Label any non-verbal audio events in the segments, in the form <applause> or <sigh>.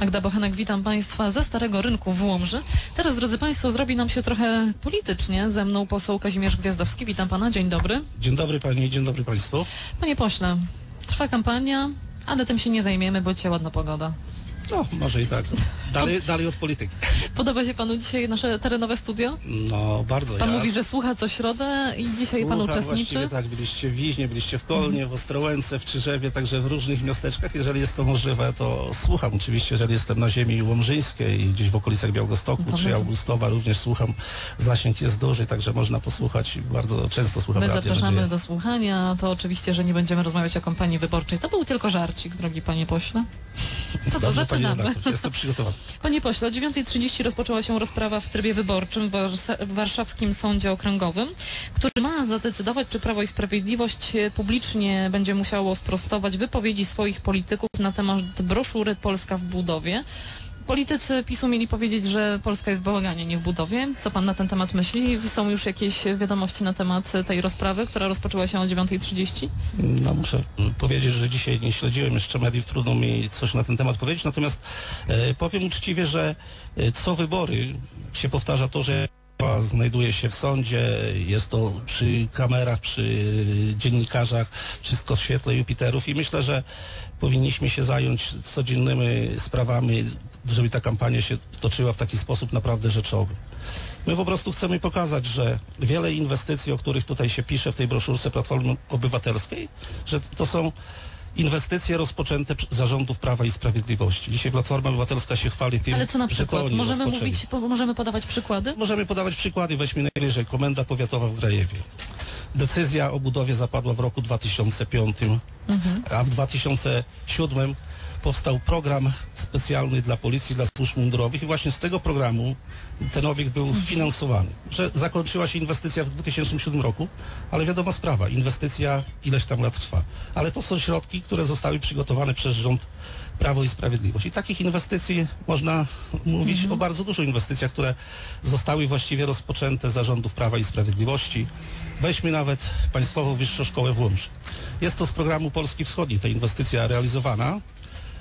Magda Bochenek, witam Państwa ze Starego Rynku w Łomży. Teraz, drodzy Państwo, zrobi nam się trochę politycznie. Ze mną poseł Kazimierz Gwiazdowski. Witam Pana, dzień dobry. Dzień dobry Pani, dzień dobry Państwu. Panie pośle, trwa kampania, ale tym się nie zajmiemy, bo dzisiaj ładna pogoda. No, może i tak. Dalej, dalej od polityki. Podoba się Panu dzisiaj nasze terenowe studio? No, bardzo. Pan mówi, że słucha co środę i dzisiaj Pan uczestniczy. Właściwie tak, byliście w Wiźnie, byliście w Kolnie, w Ostrołęce, w Czyżewie, także w różnych miasteczkach. Jeżeli jest to możliwe, to słucham oczywiście, jeżeli jestem na ziemi łomżyńskiej, gdzieś w okolicach Białegostoku To czy my- Augustowa, również słucham. Zasięg jest duży, także można posłuchać. Bardzo często słucham My radia. zapraszamy nadzieję. do słuchania. To oczywiście, że nie będziemy rozmawiać o kampanii wyborczej. To był tylko żarcik, drogi Panie pośle. To co, zaczynamy. redaktor, jestem przygotowany. Panie pośle, o 9.30 rozpoczęła się rozprawa w trybie wyborczym w Warszawskim Sądzie Okręgowym, który ma zadecydować, czy Prawo i Sprawiedliwość e, publicznie będzie musiało sprostować wypowiedzi swoich polityków na temat broszury Polska w budowie. Politycy PiSu mieli powiedzieć, że Polska jest w bałaganie, nie w budowie. Co pan na ten temat myśli? Są już jakieś wiadomości na temat tej rozprawy, która rozpoczęła się o 9.30? No muszę powiedzieć, że dzisiaj nie śledziłem jeszcze mediów, trudno mi coś na ten temat powiedzieć, natomiast e, powiem uczciwie, że e, co wybory się powtarza to, że znajduje się w sądzie, jest to przy kamerach, przy dziennikarzach, wszystko w świetle Jupiterów i myślę, że powinniśmy się zająć codziennymi sprawami, żeby ta kampania się toczyła w taki sposób naprawdę rzeczowy. My po prostu chcemy pokazać, że wiele inwestycji, o których tutaj się pisze w tej broszurce Platformy Obywatelskiej, że to są inwestycje rozpoczęte zarządów Prawa i Sprawiedliwości. Dzisiaj Platforma Obywatelska się chwali tym, Ale co na przykład? Możemy mówić, po, możemy podawać przykłady? Możemy podawać przykłady. Weźmy najbliżej Komenda Powiatowa w Grajewie. Decyzja o budowie zapadła w roku 2005, a w 2007 powstał program specjalny dla policji, dla służb mundurowych i właśnie z tego programu ten obiekt był finansowany. Że zakończyła się inwestycja w 2007 roku, ale wiadoma sprawa, inwestycja ileś tam lat trwa. Ale to są środki, które zostały przygotowane przez rząd Prawo i Sprawiedliwość. I takich inwestycji można mówić o bardzo dużo inwestycjach, które zostały właściwie rozpoczęte za rządów Prawa i Sprawiedliwości. Weźmy nawet Państwową Wyższą Szkołę w Łomży. Jest to z programu Polski Wschodniej ta inwestycja realizowana,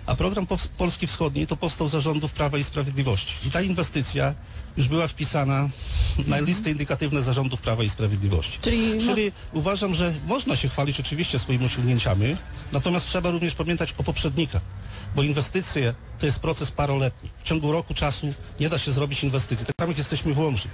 a program Polski Wschodniej to powstał za rządów Prawa i Sprawiedliwości. I ta inwestycja już była wpisana na listy indykatywne zarządów Prawa i Sprawiedliwości. Czyli, no, Czyli uważam, że można się chwalić oczywiście swoimi osiągnięciami, natomiast trzeba również pamiętać o poprzednikach, bo inwestycje to jest proces paroletni. W ciągu roku czasu nie da się zrobić inwestycji. Tak samo jesteśmy w Łomży.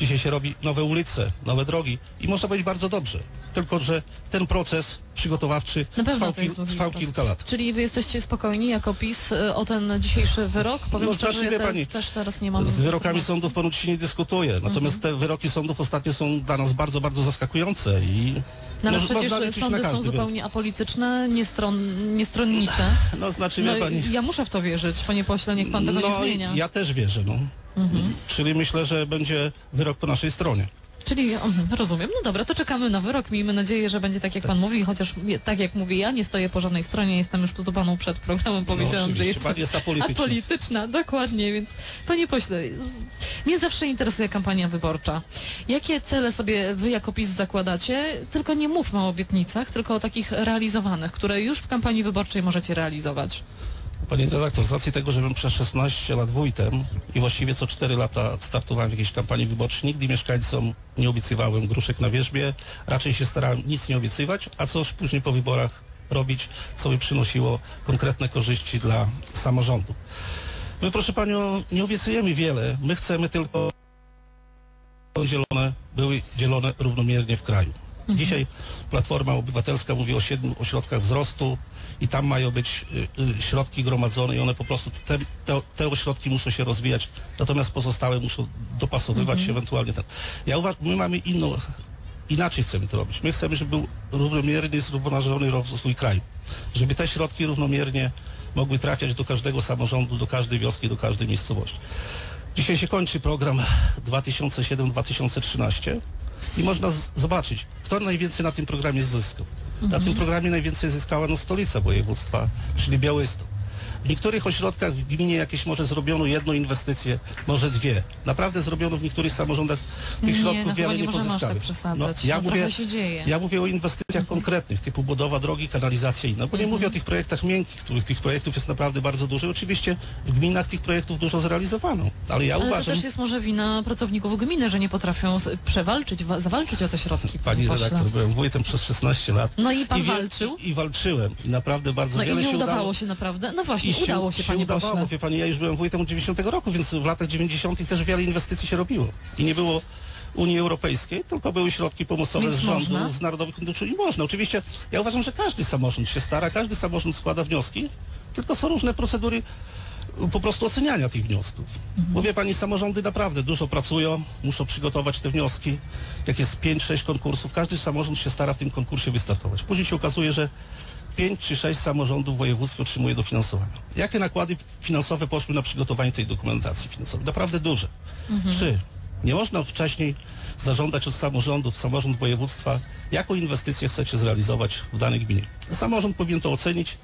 Dzisiaj się robi nowe ulice, nowe drogi i można powiedzieć bardzo dobrze. Tylko, że ten proces przygotowawczy pewno trwał, kil, trwał kilka lat. Czyli wy jesteście spokojni jako PiS y, o ten dzisiejszy wyrok? Powiem No, szczerze, znaczy, ja te, pani, też teraz nie mam Z wyrokami informacji. sądów ponoć się nie dyskutuje. Natomiast Mhm. te wyroki sądów ostatnio są dla nas bardzo, bardzo zaskakujące i No ale moż- przecież sądy są wyrok. zupełnie apolityczne, niestron, niestronnicze. <laughs> No znaczy, No, pani... ja muszę w to wierzyć, panie pośle, niech pan tego no, nie zmienia. Ja też wierzę, no. Czyli myślę, że będzie wyrok po naszej stronie. Czyli mhm, rozumiem. No dobra, to czekamy na wyrok. Miejmy nadzieję, że będzie tak, jak pan mówi, chociaż tak jak mówię, ja nie stoję po żadnej stronie, jestem już tu panu przed programem, powiedziałam, że oczywiście, jest pani jest apolityczna. apolityczna, dokładnie, więc panie pośle, z... mnie zawsze interesuje kampania wyborcza. Jakie cele sobie wy jako PiS zakładacie? Tylko nie mówmy o obietnicach, tylko o takich realizowanych, które już w kampanii wyborczej możecie realizować. Panie redaktor, z racji tego, że byłem przez 16 lat wójtem i właściwie co 4 lata startowałem w jakiejś kampanii wyborczej, nigdy mieszkańcom nie obiecywałem gruszek na wierzbie. Raczej się starałem nic nie obiecywać, a coś później po wyborach robić, co by przynosiło konkretne korzyści dla samorządu. My, proszę Panią, nie obiecujemy wiele. My chcemy tylko dzielone, były dzielone równomiernie w kraju. Dzisiaj Platforma Obywatelska mówi o siedmiu ośrodkach wzrostu i tam mają być y, y, środki gromadzone i one po prostu, te, te, te ośrodki muszą się rozwijać, natomiast pozostałe muszą dopasowywać się ewentualnie. Ten. Ja uważam, my mamy inną, inaczej chcemy to robić. My chcemy, żeby był równomierny, zrównoważony rozwój kraju. Żeby te środki równomiernie mogły trafiać do każdego samorządu, do każdej wioski, do każdej miejscowości. Dzisiaj się kończy program 2007-2013 i można zobaczyć, kto najwięcej na tym programie zyskał. Na tym programie najwięcej zyskała no, stolica województwa, czyli Białystok. W niektórych ośrodkach w gminie jakieś może zrobiono jedną inwestycję, może dwie. Naprawdę zrobiono w niektórych samorządach tych Nie, środków no wiele nie nie pozyskali. tak przesadzać. ja, No, mówię, ja mówię o inwestycjach konkretnych, typu budowa drogi, kanalizacja i inne, bo nie mówię o tych projektach miękkich, których tych projektów jest naprawdę bardzo dużo. I Oczywiście w gminach tych projektów dużo zrealizowano, ale ja Ale to uważam... też jest może wina pracowników gminy, że nie potrafią przewalczyć, wa- zawalczyć o te środki. Pani redaktor, byłem wójtem przez 16 lat. No i pan wie- walczył? I, I walczyłem. I naprawdę bardzo No i wiele nie się udawało udało. się naprawdę. No właśnie, I udało się, panie udawało. pośle. Wie pani, ja już byłem wójtem od 90 roku, więc w latach 90 też wiele inwestycji się robiło. I nie było Unii Europejskiej, tylko były środki pomocowe Więc z rządu, można? z Narodowych Funduszy i można. Oczywiście ja uważam, że każdy samorząd się stara, każdy samorząd składa wnioski, tylko są różne procedury po prostu oceniania tych wniosków. Bo wie pani, samorządy naprawdę dużo pracują, muszą przygotować te wnioski. Jak jest 5-6 konkursów, każdy samorząd się stara w tym konkursie wystartować. Później się okazuje, że 5 czy 6 samorządów w województwie otrzymuje dofinansowania. Jakie nakłady finansowe poszły na przygotowanie tej dokumentacji finansowej? Naprawdę duże. Czy nie można wcześniej zażądać od samorządów, samorząd województwa, jaką inwestycję chcecie zrealizować w danej gminie? Samorząd powinien to ocenić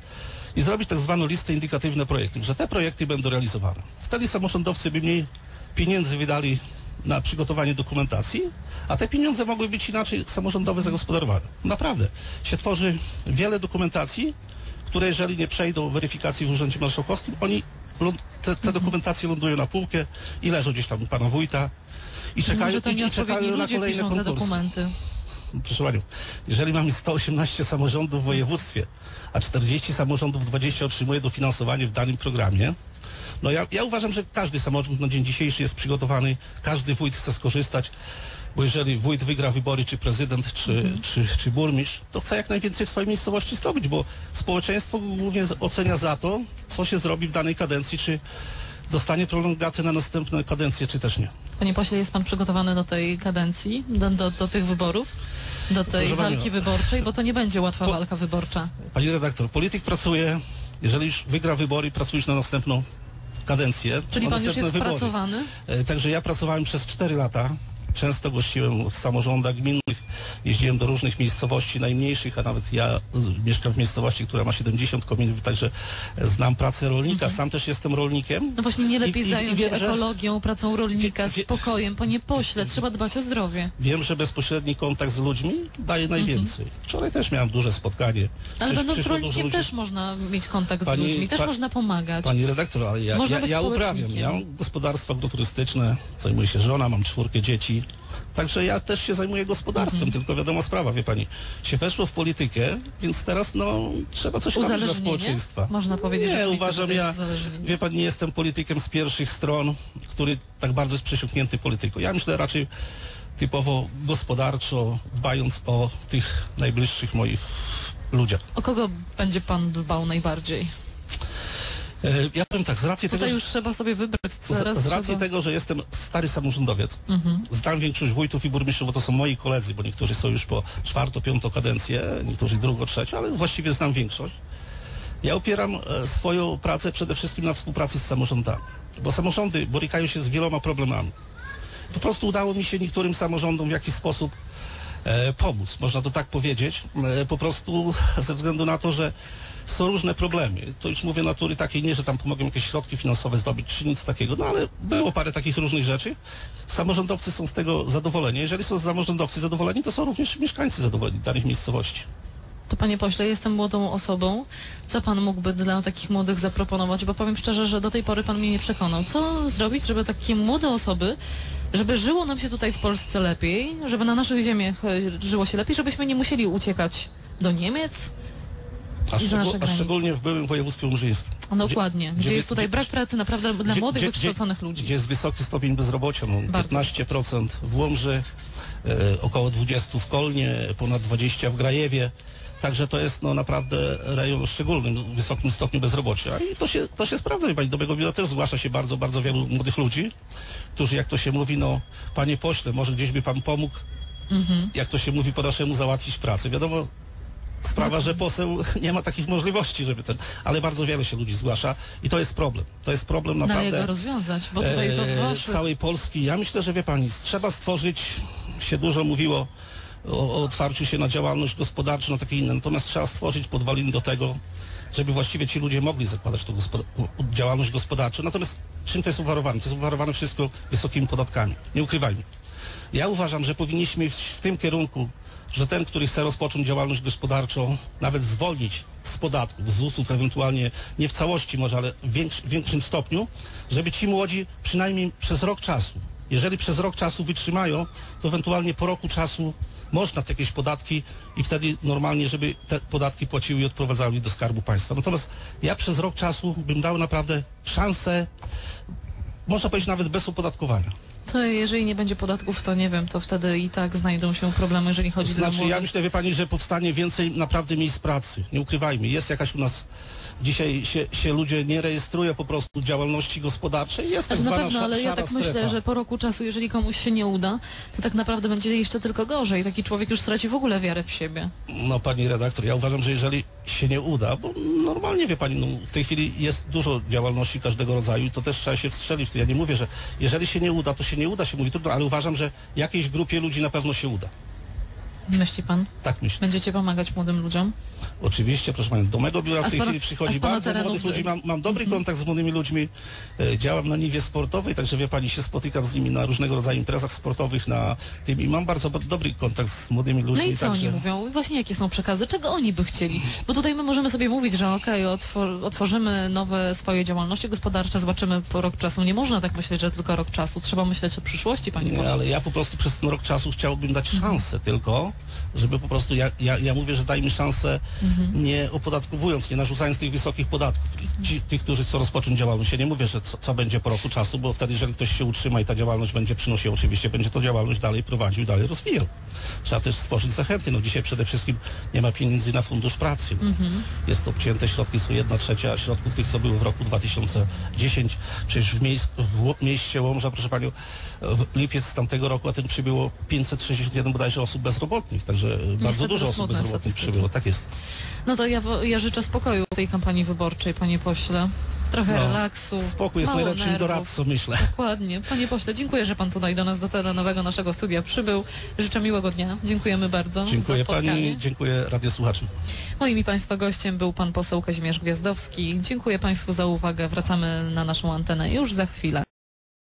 i zrobić tak zwaną listę indykatywne projektów, że te projekty będą realizowane. Wtedy samorządowcy by mniej pieniędzy wydali na przygotowanie dokumentacji, a te pieniądze mogły być inaczej samorządowe zagospodarowane. Naprawdę. Się tworzy wiele dokumentacji, które jeżeli nie przejdą weryfikacji w Urzędzie Marszałkowskim, oni te, te dokumentacje lądują na półkę i leżą gdzieś tam u pana wójta i czekają, i, i czekają na kolejne konkursy. Proszę Panią, jeżeli mamy 118 samorządów w województwie, a 40 samorządów 20 otrzymuje dofinansowanie w danym programie, no ja, ja uważam, że każdy samorząd na dzień dzisiejszy jest przygotowany, każdy wójt chce skorzystać, bo jeżeli wójt wygra wybory, czy prezydent, czy, czy, czy burmistrz, to chce jak najwięcej w swojej miejscowości zrobić, bo społeczeństwo głównie ocenia za to, co się zrobi w danej kadencji, czy dostanie prolongaty na następne kadencje, czy też nie. Panie pośle, jest pan przygotowany do tej kadencji, do, do, do tych wyborów? Do tej Proszę walki panią. wyborczej, bo to nie będzie łatwa Po- walka wyborcza. Pani redaktor, polityk pracuje, jeżeli już wygra wybory, pracujesz na następną kadencję. Czyli pan już jest wybory. spracowany? E, Także ja pracowałem przez 4 lata. Często gościłem w samorządach gminnych, jeździłem do różnych miejscowości najmniejszych, a nawet ja mieszkam w miejscowości, która ma 70 kominów, także znam pracę rolnika. Sam też jestem rolnikiem. No właśnie nie lepiej I- i- i zająć wiem, się że- ekologią, pracą rolnika, Wie- spokojem. Panie pośle, trzeba dbać o zdrowie. Wiem, że bezpośredni kontakt z ludźmi daje najwięcej. Wczoraj też miałem duże spotkanie. Mhm. Ale będąc rolnikiem ludzi. też można mieć kontakt Pani- z ludźmi, też pa- można pomagać. Pani redaktor, ale ja, ja, ja uprawiam. Ja mam gospodarstwo agroturystyczne, zajmuję się żona, mam czwórkę dzieci. Także ja też się zajmuję gospodarstwem, Mhm. tylko wiadoma sprawa, wie pani, się weszło w politykę, więc teraz no trzeba coś robić dla społeczeństwa. Można powiedzieć, że Nie, polityka uważam ja, wie pan, nie jestem politykiem z pierwszych stron, który tak bardzo jest przesiąknięty polityką. Ja myślę raczej typowo gospodarczo, dbając o tych najbliższych moich ludziach. O kogo będzie pan dbał najbardziej? E, Ja powiem tak, z racji tego, Tutaj że- już trzeba sobie wybrać, co Z, z racji trzeba... tego, że jestem stary samorządowiec, Mhm. znam większość wójtów i burmistrzów, bo to są moi koledzy, bo niektórzy są już po czwarto, piątą kadencję, niektórzy drugo, trzecią, ale właściwie znam większość. Ja opieram e, swoją pracę przede wszystkim na współpracy z samorządami, bo samorządy borykają się z wieloma problemami. Po prostu udało mi się niektórym samorządom w jakiś sposób pomóc, można to tak powiedzieć, e, po prostu ze względu na to, że są różne problemy. To już mówię natury takiej, nie, że tam pomogą jakieś środki finansowe zdobyć, czy nic takiego, no ale było parę takich różnych rzeczy. Samorządowcy są z tego zadowoleni. Jeżeli są samorządowcy zadowoleni, to są również mieszkańcy zadowoleni danych miejscowości. To panie pośle, jestem młodą osobą. Co pan mógłby dla takich młodych zaproponować? Bo powiem szczerze, że do tej pory pan mnie nie przekonał. Co zrobić, żeby takie młode osoby, żeby żyło nam się tutaj w Polsce lepiej, żeby na naszych ziemiach e, żyło się lepiej, żebyśmy nie musieli uciekać do Niemiec? A, a szczególnie w byłym województwie umrzyńskim. No dokładnie, gdzie, gdzie- jest tutaj gdzie- brak pracy naprawdę dla Gdzie- młodych, wykształconych ludzi. Gdzie jest wysoki stopień bezrobocia, no, Bardzo 15% w Łomży, e, około 20 w Kolnie, ponad 20 w Grajewie. Także to jest no, naprawdę rejon o szczególnym, wysokim stopniu bezrobocia. I to się, to się sprawdza, wie pani. Do mego biura też zgłasza się bardzo, bardzo wielu młodych ludzi, którzy, jak to się mówi, no, panie pośle, może gdzieś by pan pomógł, Mhm. jak to się mówi, po naszemu załatwić pracę. Wiadomo, sprawa, że poseł <laughs> nie ma takich możliwości, żeby ten, ale bardzo wiele się ludzi zgłasza i to jest problem. To jest problem naprawdę jego rozwiązać, bo tutaj to e, wasz... całej Polski. Ja myślę, że wie pani, trzeba stworzyć, się dużo mówiło o, o otwarciu się na działalność gospodarczą, na takie inne, natomiast trzeba stworzyć podwaliny do tego, żeby właściwie ci ludzie mogli zakładać tą gospod- działalność gospodarczą. Natomiast czym to jest obwarowane? To jest obwarowane wszystko wysokimi podatkami. Nie ukrywajmy. Ja uważam, że powinniśmy iść w tym kierunku, że ten, który chce rozpocząć działalność gospodarczą, nawet zwolnić z podatków, z ZUS-ów, ewentualnie nie w całości może, ale w większ, większym stopniu, żeby ci młodzi przynajmniej przez rok czasu, jeżeli przez rok czasu wytrzymają, to ewentualnie po roku czasu można te jakieś podatki i wtedy normalnie, żeby te podatki płaciły i odprowadzały do Skarbu Państwa. Natomiast ja przez rok czasu bym dał naprawdę szansę, można powiedzieć nawet bez opodatkowania. To jeżeli nie będzie podatków, to nie wiem, to wtedy i tak znajdą się problemy, jeżeli chodzi Znaczy, dla młodych. ja myślę, wie pani, że powstanie więcej naprawdę miejsc pracy. Nie ukrywajmy, jest jakaś u nas. Dzisiaj się, się ludzie nie rejestrują po prostu działalności gospodarczej. Jest tak Znaczy, na zwana pewno, ale ja tak myślę, strefa. że po roku czasu, jeżeli komuś się nie uda, to tak naprawdę będzie jeszcze tylko gorzej. Taki człowiek już straci w ogóle wiarę w siebie. No pani redaktor, ja uważam, że jeżeli się nie uda, bo normalnie wie pani, no, w tej chwili jest dużo działalności każdego rodzaju i to też trzeba się wstrzelić. Ja nie mówię, że jeżeli się nie uda, to się nie uda, się mówi trudno, ale uważam, że jakiejś grupie ludzi na pewno się uda. Myśli pan? Tak myślę. Będziecie pomagać młodym ludziom? Oczywiście, proszę pani, do mego biura w tej pana- chwili przychodzi pana bardzo młodych ludzi. Mam, mam dobry Mhm. kontakt z młodymi ludźmi. E, Działam na niwie sportowej, także wie pani, się spotykam z nimi na różnego rodzaju imprezach sportowych, na tym i mam bardzo dobry kontakt z młodymi No ludźmi. i co także... oni mówią? I Właśnie jakie są przekazy? Czego oni by chcieli? Bo tutaj my możemy sobie mówić, że okej, otwor- otworzymy nowe swoje działalności gospodarcze, zobaczymy po rok czasu. Nie można tak myśleć, że tylko rok czasu. Trzeba myśleć o przyszłości, pani Nie, ale ja po prostu przez ten rok czasu chciałbym dać Mhm. szansę tylko, żeby po prostu, ja, ja, ja mówię, że dajmy szansę Mhm. nie opodatkowując, nie narzucając tych wysokich podatków. Ci, tych, którzy chcą rozpocząć działalność. Ja nie mówię, że co, co będzie po roku czasu, bo wtedy, jeżeli ktoś się utrzyma i ta działalność będzie przynosiła, oczywiście będzie to działalność dalej prowadził, dalej rozwijał. Trzeba też stworzyć zachęty. No dzisiaj przede wszystkim nie ma pieniędzy na fundusz pracy. Mhm. Jest to obcięte, środki są jedna trzecia środków tych, co były w roku 2010. Przecież w, miejsc, w mieście Łomża, proszę Panią, w lipiec z tamtego roku, a tym przybyło 561 bodajże osób bezrobotnych, także bardzo dużo osób bezrobotnych przybyło, tak jest. No to ja, ja życzę spokoju tej kampanii wyborczej, panie pośle. Trochę No, relaksu. Spokój jest najlepszym nerwów. doradcą, myślę. Dokładnie. Panie pośle, dziękuję, że pan tutaj do nas, do terenowego naszego studia przybył. Życzę miłego dnia. Dziękujemy bardzo za Dziękuję. Pani, dziękuję radiosłuchaczom. Moim i Państwa gościem był pan poseł Kazimierz Gwiazdowski. Dziękuję Państwu za uwagę. Wracamy na naszą antenę już za chwilę.